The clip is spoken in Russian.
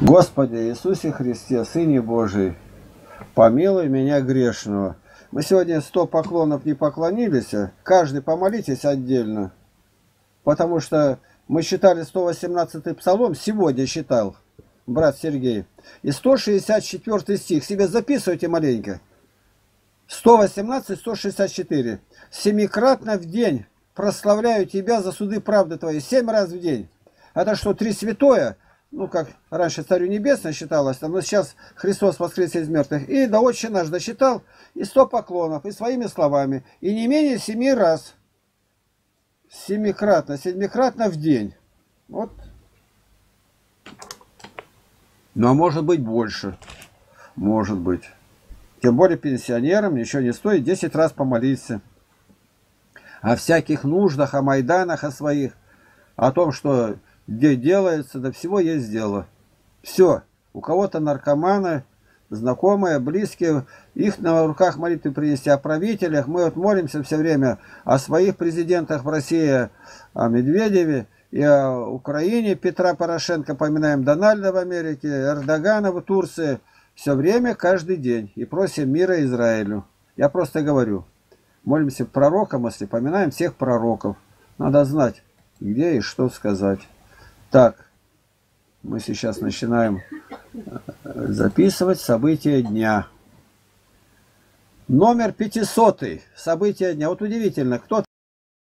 Господи Иисусе Христе, Сыне Божий, помилуй меня грешного. Мы сегодня сто поклонов не поклонились, а каждый помолитесь отдельно, потому что мы считали 118-й псалом, сегодня считал, брат Сергей, и 164 стих, себе записывайте маленько. 118-164. Семикратно в день прославляю Тебя за суды правды Твоей. Семь раз в день. Это что, три святое? Ну, как раньше Царю Небесное считалось, но сейчас Христос воскрес из мертвых, и до отче наш досчитал, и сто поклонов, и своими словами, и не менее семи раз, семикратно, седмикратно в день. Вот. Ну, а может быть больше. Может быть. Тем более пенсионерам ничего не стоит 10 раз помолиться. О всяких нуждах, о Майданах, о своих, о том, что где делается, до всего есть дело. Все. У кого-то наркоманы, знакомые, близкие, их на руках молитвы принести о правителях. Мы вот молимся все время о своих президентах в России, о Медведеве и о Украине, Петра Порошенко, поминаем Дональда в Америке, Эрдогана в Турции. Все время, каждый день. И просим мира Израилю. Я просто говорю. Молимся пророкам, если поминаем всех пророков. Надо знать, где и что сказать. Так, мы сейчас начинаем э, записывать события дня. Номер 500. События дня. Вот удивительно, кто-то